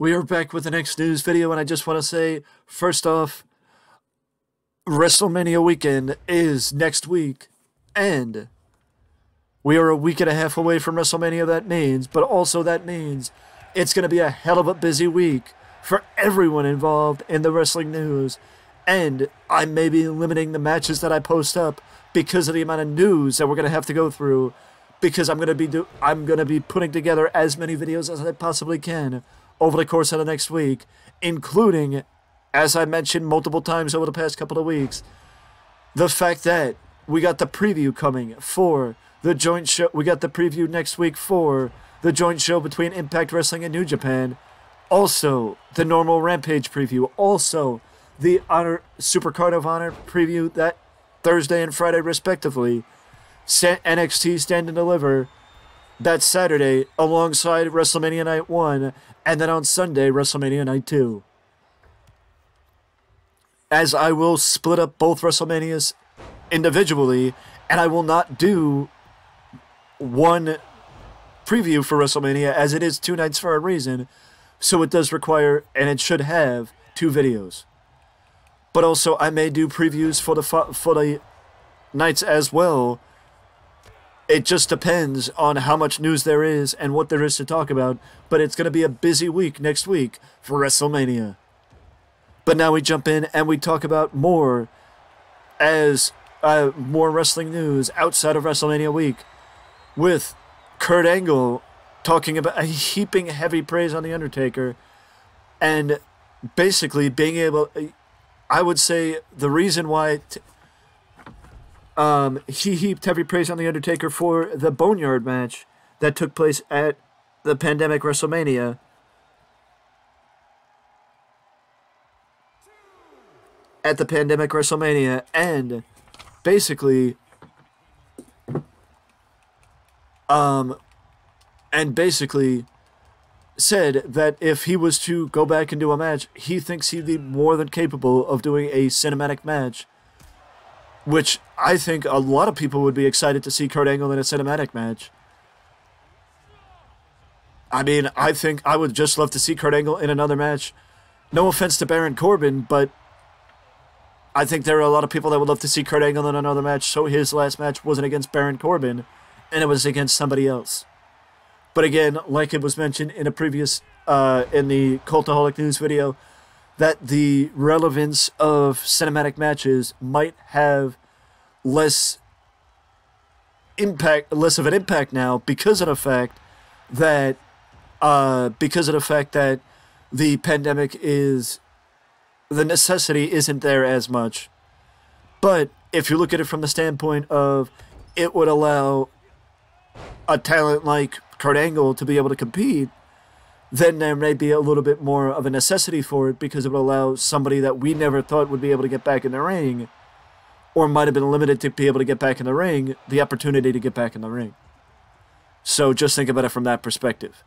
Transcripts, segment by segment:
We are back with the next news video, and I just want to say, first off, WrestleMania weekend is next week, and we are a week and a half away from WrestleMania, that means, but also that means it's going to be a hell of a busy week for everyone involved in the wrestling news, and I may be limiting the matches that I post up because of the amount of news that we're going to have to go through because I'm going to be do- I'm going to be putting together as many videos as I possibly can over the course of the next week, including as I mentioned multiple times over the past couple of weeks, the fact that we got the preview coming for the joint show. We got the preview next week for the joint show between Impact Wrestling and New Japan. Also, the normal Rampage preview. Also, the Honor Supercard of Honor preview that Thursday and Friday, respectively. NXT Stand and Deliver that Saturday alongside WrestleMania Night 1, and then on Sunday, WrestleMania Night 2. As I will split up both WrestleManias individually, and I will not do one preview for WrestleMania as it is two nights for a reason, so it does require, and it should have, two videos. But also, I may do previews for the for the nights as well it just depends on how much news there is and what there is to talk about. But it's going to be a busy week next week for WrestleMania. But now we jump in and we talk about more as uh, more wrestling news outside of WrestleMania week with Kurt Angle talking about heaping heavy praise on The Undertaker and basically being able. I would say the reason why. Um, he heaped heavy praise on The Undertaker for the Boneyard match that took place at the Pandemic WrestleMania. At the Pandemic WrestleMania, and basically, um, and basically said that if he was to go back and do a match, he thinks he'd be more than capable of doing a cinematic match which I think a lot of people would be excited to see Kurt Angle in a cinematic match. I mean, I think I would just love to see Kurt Angle in another match. No offense to Baron Corbin, but I think there are a lot of people that would love to see Kurt Angle in another match. So his last match wasn't against Baron Corbin, and it was against somebody else. But again, like it was mentioned in a previous, uh, in the Cultaholic News video, that the relevance of cinematic matches might have less impact, less of an impact now because of the fact that, uh, because of the fact that the pandemic is, the necessity isn't there as much. But if you look at it from the standpoint of it would allow a talent like Kurt Angle to be able to compete, then there may be a little bit more of a necessity for it because it would allow somebody that we never thought would be able to get back in the ring or might have been limited to be able to get back in the ring the opportunity to get back in the ring. So just think about it from that perspective.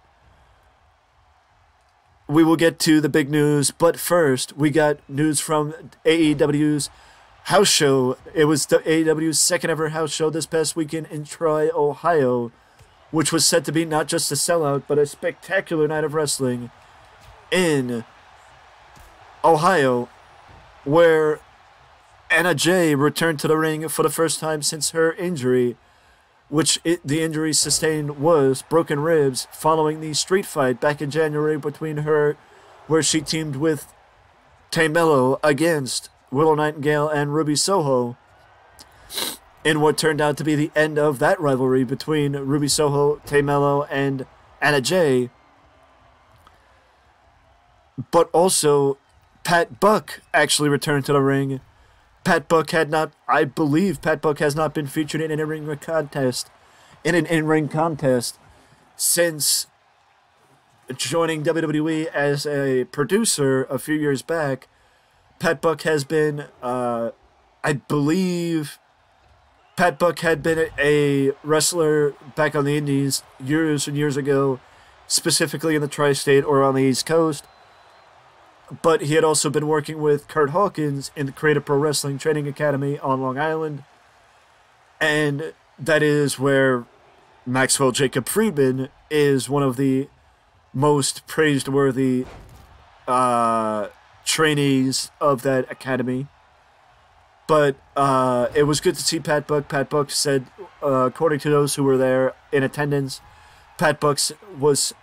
We will get to the big news, but first we got news from AEW's house show. It was the AEW's second ever house show this past weekend in Troy, Ohio which was said to be not just a sellout, but a spectacular night of wrestling in Ohio, where Anna Jay returned to the ring for the first time since her injury, which it, the injury sustained was broken ribs following the street fight back in January between her, where she teamed with Tay Melo against Willow Nightingale and Ruby Soho in what turned out to be the end of that rivalry between Ruby Soho, Tay Melo, and Anna Jay. But also, Pat Buck actually returned to the ring. Pat Buck had not, I believe, Pat Buck has not been featured in an in-ring contest, in an in-ring contest, since joining WWE as a producer a few years back. Pat Buck has been, uh, I believe, Pat Buck had been a wrestler back on the Indies years and years ago, specifically in the tri state or on the East Coast. But he had also been working with Curt Hawkins in the Create A Pro Wrestling Training Academy on Long Island. And that is where Maxwell Jacob Friedman is one of the most praiseworthy uh, trainees of that academy. But uh, it was good to see Pat Buck. Pat Buck said, uh, according to those who were there in attendance, Pat Buck's was.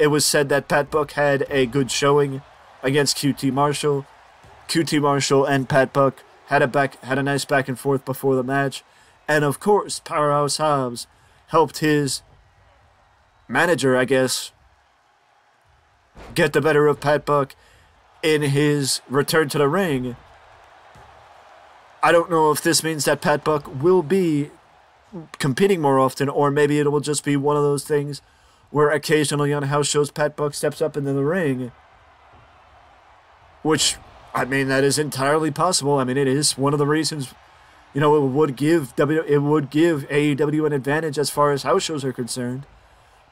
It was said that Pat Buck had a good showing against QT Marshall. QT Marshall and Pat Buck had a back had a nice back and forth before the match, and of course Powerhouse Hobbs helped his manager, I guess, get the better of Pat Buck in his return to the ring. I don't know if this means that Pat Buck will be competing more often, or maybe it will just be one of those things where occasionally on house shows Pat Buck steps up into the ring. Which, I mean, that is entirely possible. I mean, it is one of the reasons, you know, it would give W, it would give AEW an advantage as far as house shows are concerned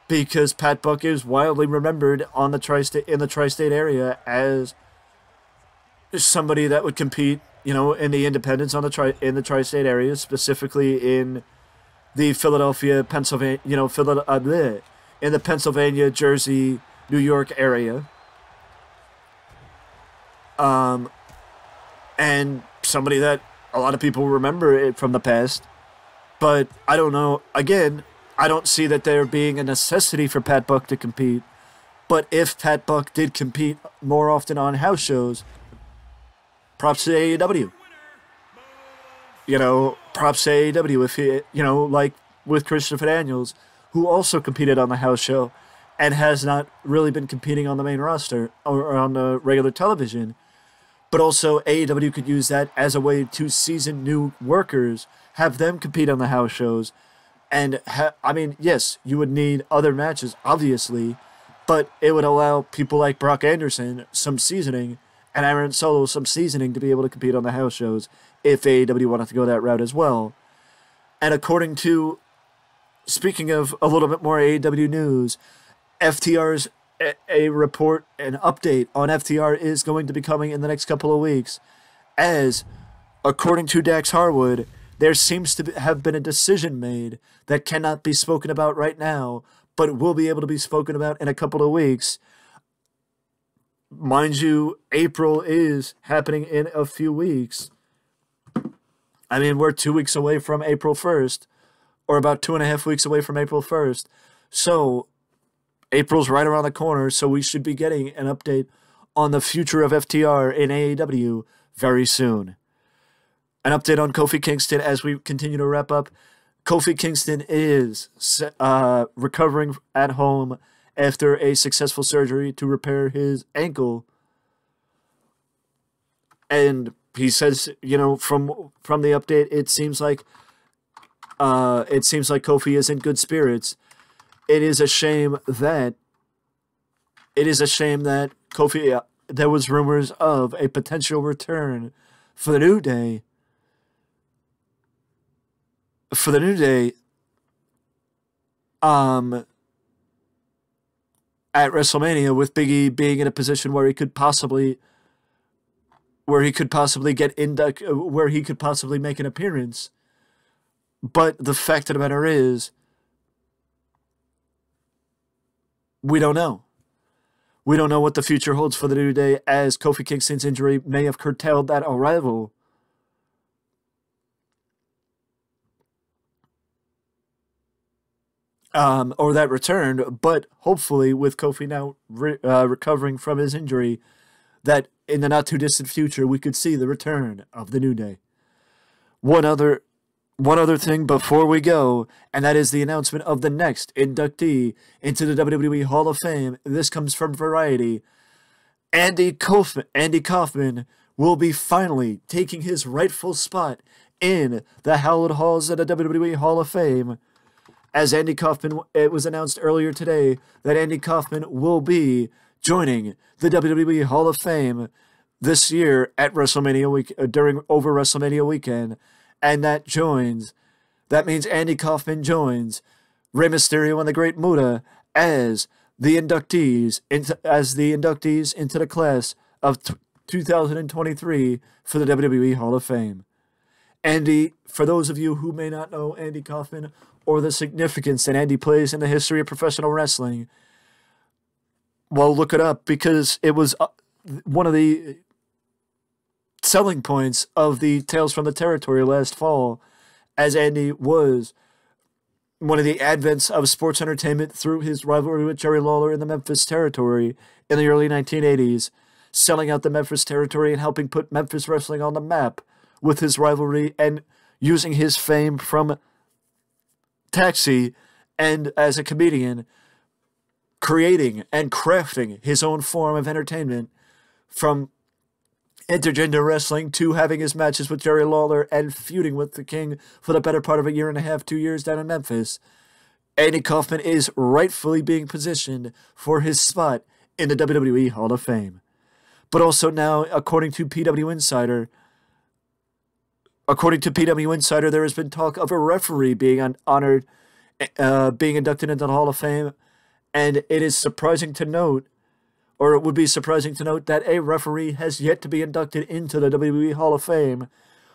because Pat Buck is wildly remembered on the tri-state in the tri-state area as somebody that would compete, you know, in the independents on the tri in the tri-state area, specifically in the Philadelphia, Pennsylvania, you know, Philadelphia, uh, in the Pennsylvania, Jersey, New York area. Um, and somebody that a lot of people remember it from the past, but I don't know. Again, I don't see that there being a necessity for Pat Buck to compete. But if Pat Buck did compete more often on house shows, props to AEW. You know, props to AEW if he, you know, like with Christopher Daniels, who also competed on the house show and has not really been competing on the main roster or on the regular television. But also, AEW could use that as a way to season new workers, have them compete on the house shows, and I mean, yes, you would need other matches, obviously, but it would allow people like Brock Anderson some seasoning and Aaron Solo some seasoning to be able to compete on the house shows if AEW wanted to go that route as well. And according to, speaking of a little bit more AEW news, FTR's a, a report, an update on FTR is going to be coming in the next couple of weeks, as according to Dax Harwood there seems to have been a decision made that cannot be spoken about right now, but will be able to be spoken about in a couple of weeks. Mind you, April is happening in a few weeks. I mean, we're two weeks away from April 1st, or about two and a half weeks away from April 1st. So, April's right around the corner, so we should be getting an update on the future of FTR in AEW very soon an update on Kofi Kingston as we continue to wrap up. Kofi Kingston is uh, recovering at home after a successful surgery to repair his ankle. And he says, you know, from from the update, it seems like uh, it seems like Kofi is in good spirits. It is a shame that it is a shame that Kofi. Uh, there was rumors of a potential return for the New Day for the New Day, um, at WrestleMania with Biggie being in a position where he could possibly, where he could possibly get induct, uh, where he could possibly make an appearance. But the fact of the matter is, we don't know. We don't know what the future holds for the New Day as Kofi Kingston's injury may have curtailed that arrival. Um, or that returned, but hopefully with Kofi now re- uh, recovering from his injury, that in the not too distant future we could see the return of the New Day. One other, one other thing before we go, and that is the announcement of the next inductee into the WWE Hall of Fame. This comes from Variety. Andy Kaufman, Andy Kaufman will be finally taking his rightful spot in the hallowed halls of the WWE Hall of Fame as Andy Kaufman, it was announced earlier today that Andy Kaufman will be joining the WWE Hall of Fame this year at WrestleMania week uh, during over WrestleMania weekend, and that joins. That means Andy Kaufman joins Rey Mysterio and the Great Muta as the inductees into as the inductees into the class of t- 2023 for the WWE Hall of Fame. Andy, for those of you who may not know Andy Kaufman or the significance that Andy plays in the history of professional wrestling. well, look it up because it was uh, one of the selling points of the Tales from the Territory last fall, as Andy was one of the advents of sports entertainment through his rivalry with Jerry Lawler in the Memphis territory in the early 1980s, selling out the Memphis territory and helping put Memphis wrestling on the map with his rivalry and using his fame from Taxi and as a comedian, creating and crafting his own form of entertainment from intergender wrestling to having his matches with Jerry Lawler and feuding with the King for the better part of a year and a half, two years down in Memphis. Andy Kaufman is rightfully being positioned for his spot in the WWE Hall of Fame. But also now, according to PW Insider, according to PW Insider, there has been talk of a referee being honored, uh, being inducted into the Hall of Fame, and it is surprising to note or it would be surprising to note that a referee has yet to be inducted into the WWE Hall of Fame.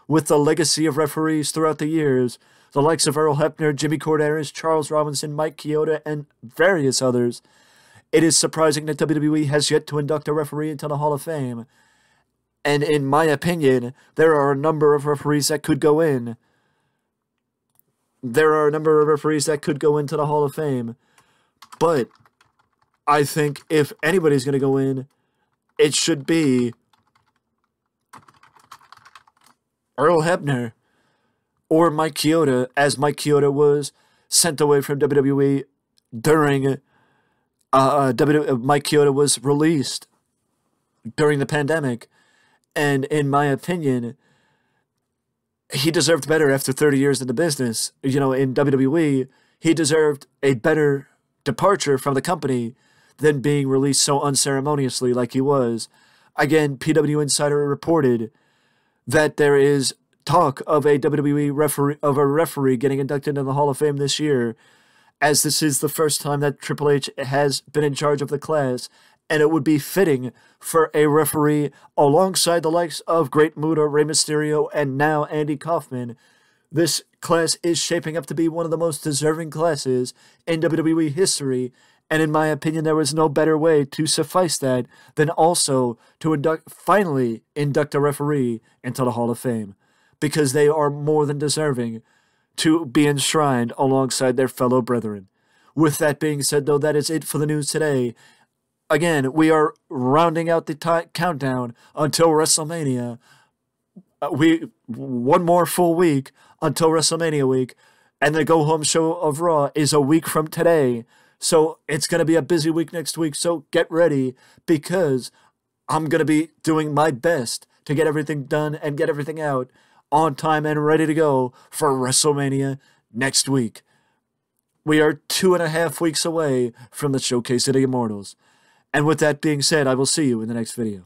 With the legacy of referees throughout the years, the likes of Earl Hebner, Jimmy Korderas, Charles Robinson, Mike Chioda, and various others, it is surprising that WWE has yet to induct a referee into the Hall of Fame. And in my opinion, there are a number of referees that could go in. There are a number of referees that could go into the Hall of Fame. But I think if anybody's going to go in, it should be Earl Hebner or Mike Chioda, as Mike Chioda was sent away from WWE during uh, uh, w, uh, Mike Chioda was released during the pandemic, and in my opinion, he deserved better after 30 years in the business. You know, in WWE, he deserved a better departure from the company than being released so unceremoniously like he was. Again, PW Insider reported that there is talk of a WWE referee of a referee getting inducted into the Hall of Fame this year, as this is the first time that Triple H has been in charge of the class, and it would be fitting for a referee alongside the likes of Great Muta, Rey Mysterio, and now Andy Kaufman. This class is shaping up to be one of the most deserving classes in WWE history, and in my opinion, there was no better way to suffice that than also to induct, finally induct a referee into the Hall of Fame because they are more than deserving to be enshrined alongside their fellow brethren. With that being said, though, that is it for the news today. Again, we are rounding out the countdown until WrestleMania. Uh, we one more full week until WrestleMania week, and the go home show of Raw is a week from today. So it's going to be a busy week next week. So get ready because I'm going to be doing my best to get everything done and get everything out on time and ready to go for WrestleMania next week. We are two and a half weeks away from the Showcase of the Immortals. And with that being said, I will see you in the next video.